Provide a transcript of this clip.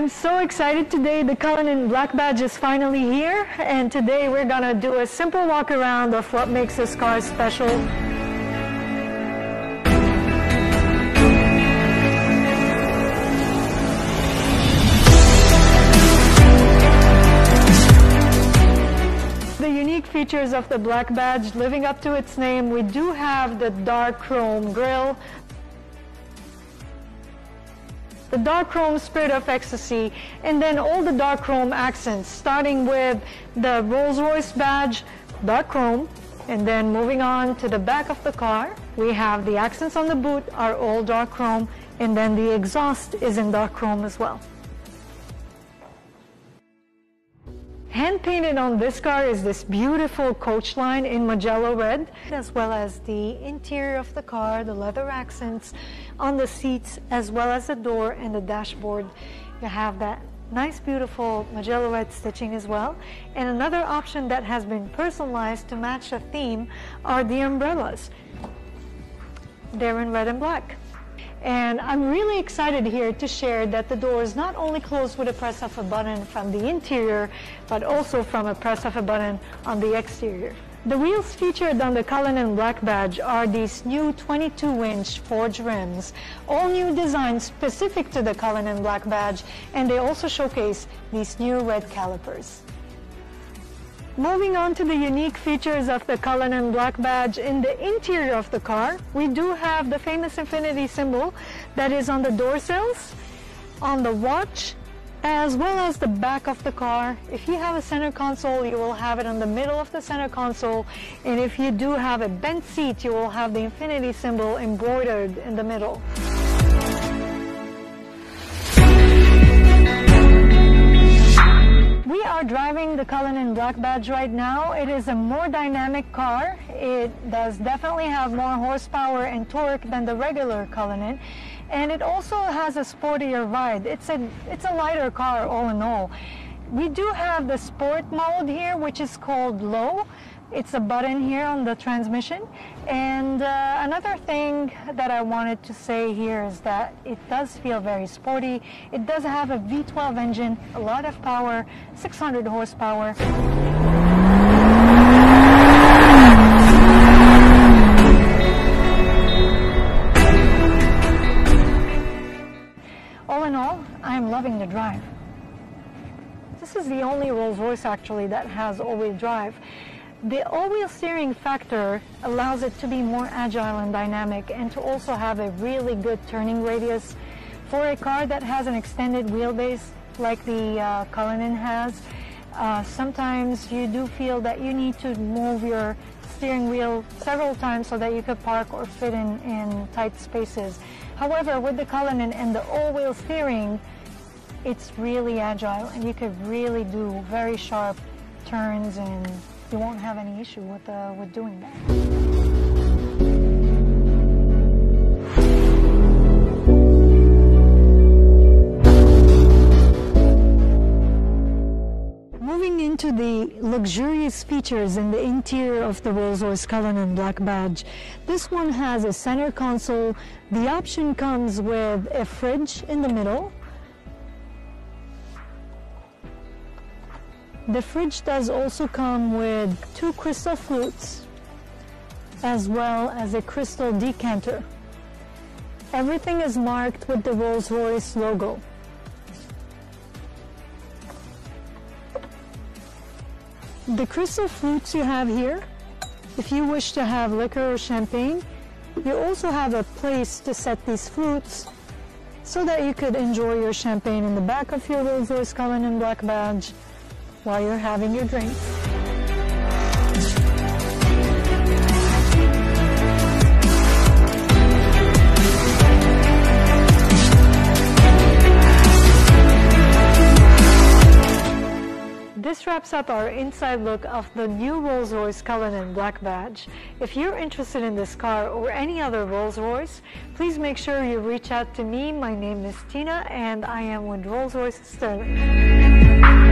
I'm so excited today. The Cullinan Black Badge is finally here, and today we're gonna do a simple walk around of what makes this car special. The unique features of the Black Badge, living up to its name, we do have the dark chrome grille, the dark chrome spirit of ecstasy, and then all the dark chrome accents, starting with the Rolls-Royce badge, dark chrome, and then moving on to the back of the car, we have the accents on the boot are all dark chrome, and then the exhaust is in dark chrome as well. Hand painted on this car is this beautiful coach line in Mugello red, as well as the interior of the car, the leather accents on the seats, as well as the door and the dashboard. You have that nice, beautiful Mugello red stitching as well. And another option that has been personalized to match the theme are the umbrellas. They're in red and black. And I'm really excited here to share that the doors not only close with a press of a button from the interior, but also from a press of a button on the exterior. The wheels featured on the Cullinan Black Badge are these new 22-inch forged rims, all new designs specific to the Cullinan Black Badge, and they also showcase these new red calipers. Moving on to the unique features of the Cullinan Black Badge in the interior of the car, we do have the famous infinity symbol that is on the door sills, on the watch, as well as the back of the car. If you have a center console, you will have it on the middle of the center console, and if you do have a bent seat, you will have the infinity symbol embroidered in the middle. Driving the Cullinan Black Badge right now. It is a more dynamic car. It does definitely have more horsepower and torque than the regular Cullinan. And it also has a sportier ride. It's a, it's a lighter car all in all. We do have the sport mode here, which is called low. It's a button here on the transmission. And uh, another thing that I wanted to say here is that it does feel very sporty. It does have a V12 engine, a lot of power, 600 horsepower. All in all, I'm loving the drive. This is the only Rolls-Royce actually that has all-wheel drive. The all-wheel steering factor allows it to be more agile and dynamic and to also have a really good turning radius. For a car that has an extended wheelbase like the uh, Cullinan has, uh, sometimes you do feel that you need to move your steering wheel several times so that you could park or fit in, in tight spaces. However, with the Cullinan and the all-wheel steering, it's really agile and you could really do very sharp turns and you won't have any issue with, uh, with doing that. Moving into the luxurious features in the interior of the Rolls-Royce Cullinan Black Badge, this one has a center console. The option comes with a fridge in the middle, The fridge does also come with two crystal flutes as well as a crystal decanter. Everything is marked with the Rolls-Royce logo. The crystal flutes you have here, if you wish to have liquor or champagne, you also have a place to set these flutes so that you could enjoy your champagne in the back of your Rolls-Royce Cullinan Black Badge while you're having your drink. This wraps up our inside look of the new Rolls-Royce Cullinan Black Badge. If you're interested in this car or any other Rolls-Royce, please make sure you reach out to me. My name is Tina and I am with Rolls-Royce Sterling.